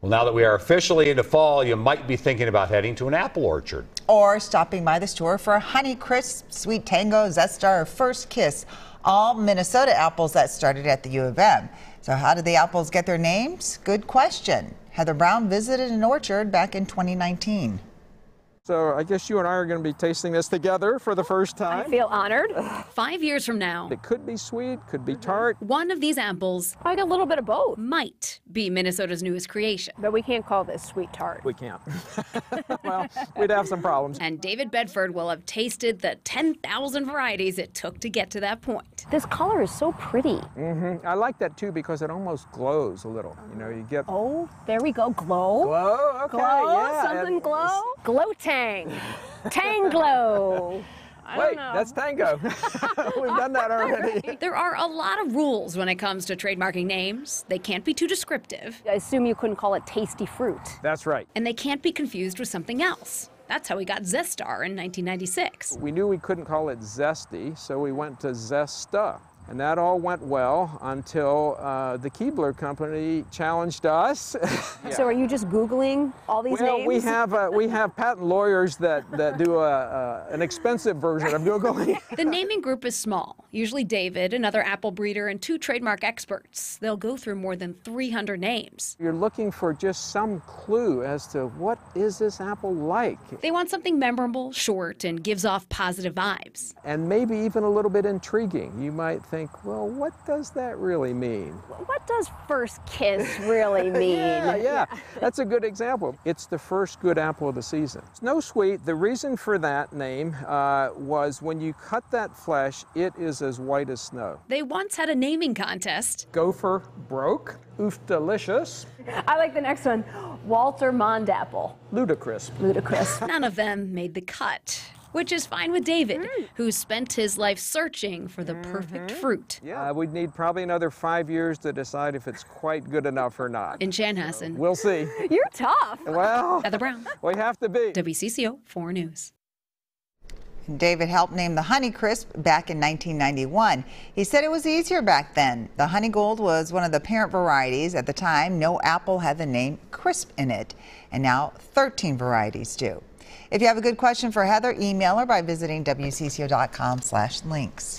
Well, now that we are officially into fall, you might be thinking about heading to an apple orchard. Or stopping by the store for a Honey Crisp, Sweet Tango, Zestar, or First Kiss. All Minnesota apples that started at the U of M. So how did the apples get their names? Good question. Heather Brown visited an orchard back in 2019. So I guess you and I are going to be tasting this together for the first time. I feel honored. Five years from now, It could be sweet, could be tart. one of these apples I got a little bit of both, might be Minnesota's newest creation. but we can't call this sweet tart. We can't. well, we'd have some problems. And David Bedford will have tasted the 10,000 varieties it took to get to that point. This color is so pretty. Mm -hmm. I like that too because it almost glows a little. You know, you get Oh, there we go. Glow. glow. Okay, Glow. yeah. Something and- glow. Glow tang. Tang glow. I Wait, don't know. that's tango. We've done that already. There are a lot of rules when it comes to trademarking names. They can't be too descriptive, I assume you couldn't call it tasty fruit. That's right. and they can't be confused with something else. That's how we got Zestar in 1996. We knew we couldn't call it zesty, so we went to Zesta. And that all went well until uh, the Keebler Company challenged us. So are you just Googling all these well, names? we have uh, we have patent lawyers that, that do a, a, an expensive version of Googling. The naming group is small, usually David, another apple breeder, and two trademark experts. They'll go through more than 300 names. You're looking for just some clue as to what is this apple like, They want something memorable, short, and gives off positive vibes. and maybe even a little bit intriguing. You might think, well, what does that really mean? What does first kiss really mean? Yeah, yeah, that's a good example. It's the first good apple of the season. Snow Sweet, the reason for that name uh, was when you cut that flesh, it is as white as snow. They once had a naming contest. Gopher broke, oof delicious, I like the next one. Walter Mondapple. ludicrous. Ludicrous. None of them made the cut, which is fine with David, mm. who spent his life searching for the perfect mm-hmm. fruit. Yeah, uh, we'd need probably another five years to decide if it's quite good enough or not. In Chanhassen, We'll see. You're tough. Well, Heather Brown, we have to be. WCCO 4 News. David helped name the Honey Crisp back in 1991. He said it was easier back then. The Honey Gold was one of the parent varieties. At the time, no apple had the name Crisp in it, and now 13 varieties do. If you have a good question for Heather, email her by visiting WCCO.com/links.